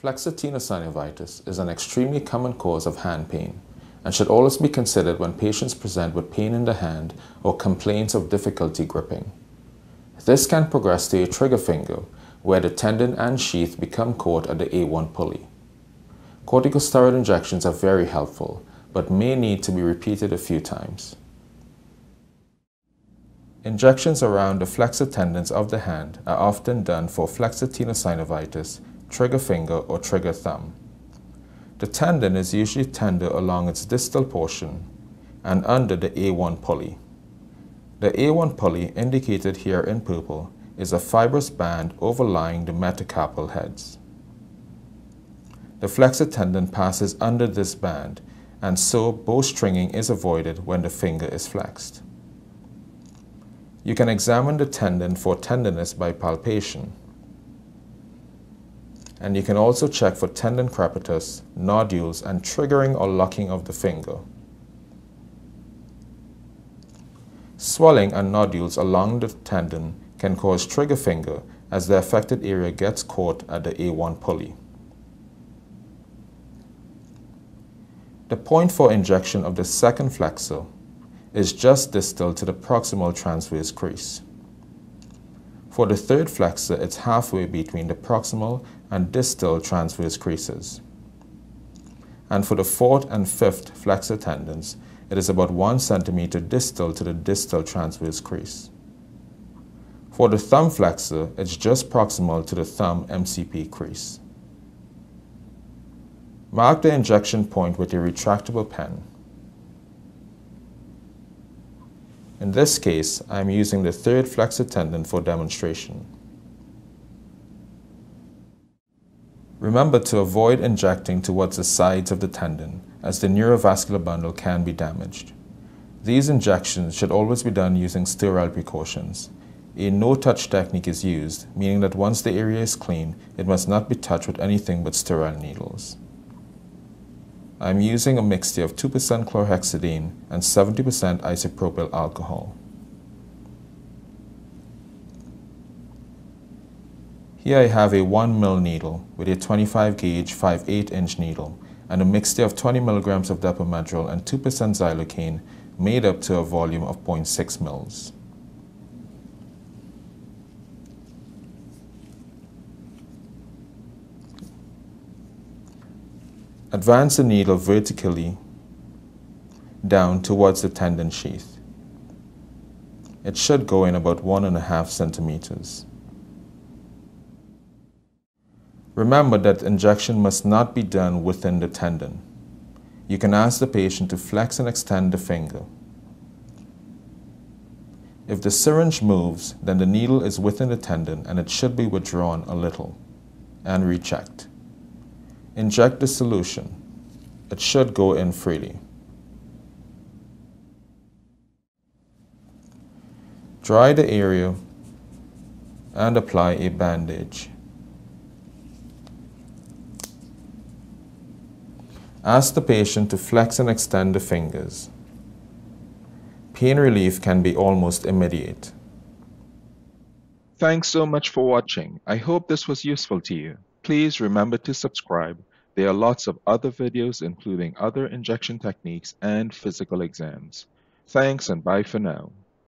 Flexor tenosynovitis is an extremely common cause of hand pain and should always be considered when patients present with pain in the hand or complaints of difficulty gripping. This can progress to a trigger finger where the tendon and sheath become caught at the A1 pulley. Corticosteroid injections are very helpful but may need to be repeated a few times. Injections around the flexor tendons of the hand are often done for flexor tenosynovitis trigger finger or trigger thumb. The tendon is usually tender along its distal portion and under the A1 pulley. The A1 pulley, indicated here in purple, is a fibrous band overlying the metacarpal heads. The flexor tendon passes under this band, and so bowstringing is avoided when the finger is flexed. You can examine the tendon for tenderness by palpation and you can also check for tendon crepitus, nodules, and triggering or locking of the finger. Swelling and nodules along the tendon can cause trigger finger as the affected area gets caught at the A1 pulley. The point for injection of the second flexor is just distal to the proximal transverse crease. For the third flexor, it's halfway between the proximal and distal transverse creases. And for the fourth and fifth flexor tendons, it is about 1 centimeter distal to the distal transverse crease. For the thumb flexor, it's just proximal to the thumb MCP crease. Mark the injection point with a retractable pen. In this case, I am using the third flexor tendon for demonstration. Remember to avoid injecting towards the sides of the tendon, as the neurovascular bundle can be damaged. These injections should always be done using sterile precautions. A no-touch technique is used, meaning that once the area is clean, it must not be touched with anything but sterile needles. I'm using a mixture of 2% chlorhexidine and 70% isopropyl alcohol. Here I have a 1 ml needle with a 25 gauge 5 8 inch needle and a mixture of 20 milligrams of depomedrol and 2% xylocaine made up to a volume of 0.6 mils. Advance the needle vertically down towards the tendon sheath. It should go in about one and a half centimeters. Remember that injection must not be done within the tendon. You can ask the patient to flex and extend the finger. If the syringe moves, then the needle is within the tendon and it should be withdrawn a little and rechecked. Inject the solution. It should go in freely. Dry the area and apply a bandage. Ask the patient to flex and extend the fingers. Pain relief can be almost immediate. Thanks so much for watching. I hope this was useful to you. Please remember to subscribe. There are lots of other videos including other injection techniques and physical exams. Thanks and bye for now.